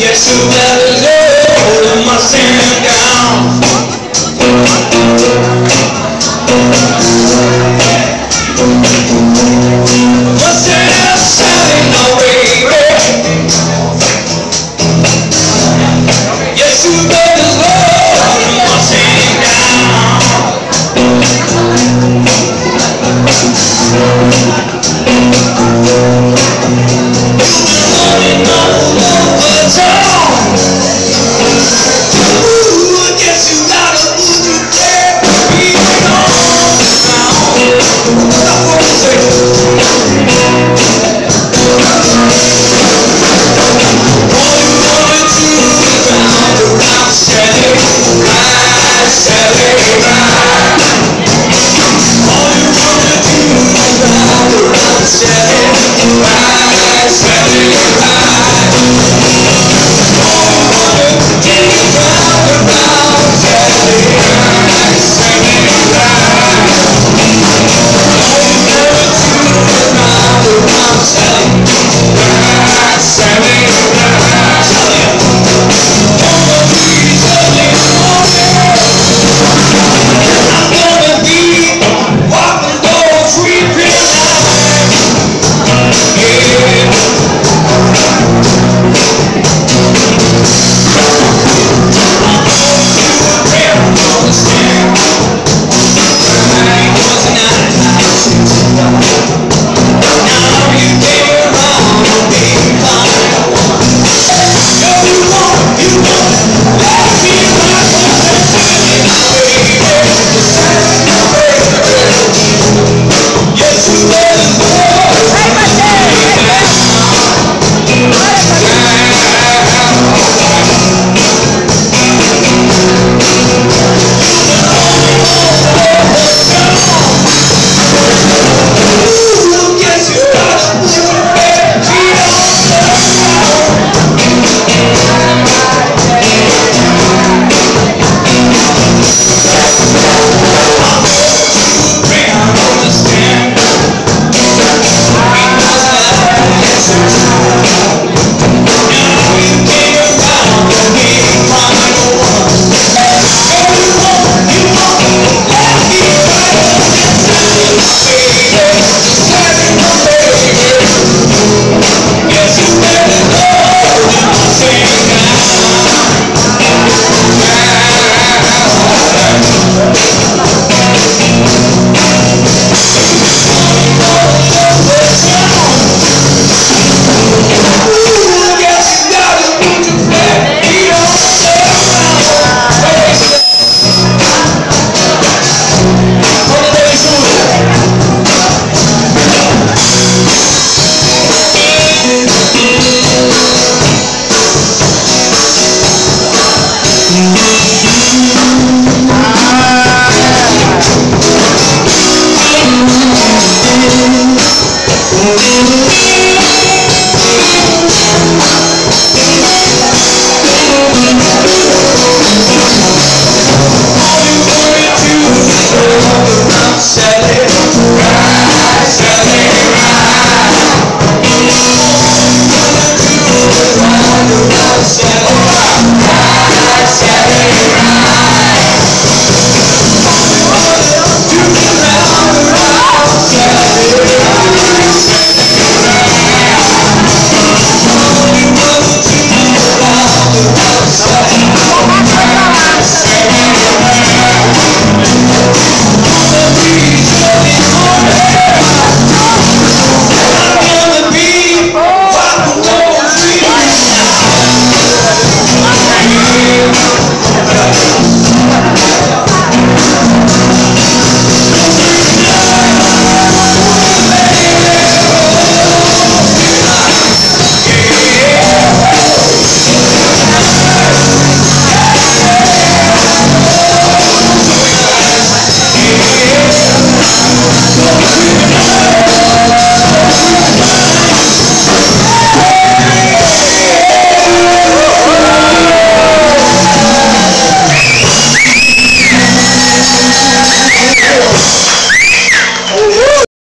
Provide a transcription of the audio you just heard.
Yes, you got a my sin?